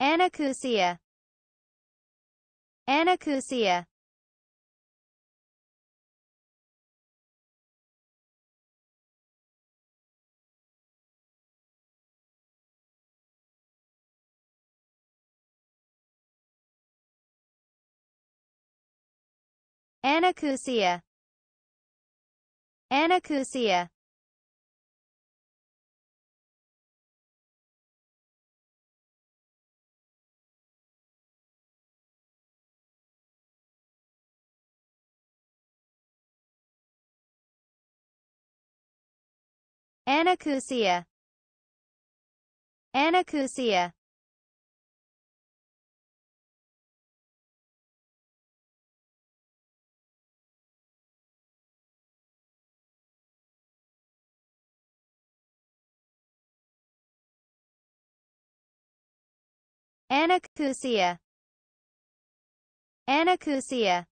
Anacusia. Anacusia. Anacusia. Anacusia Anacusia. Anacusia. Anacusia. Anacusia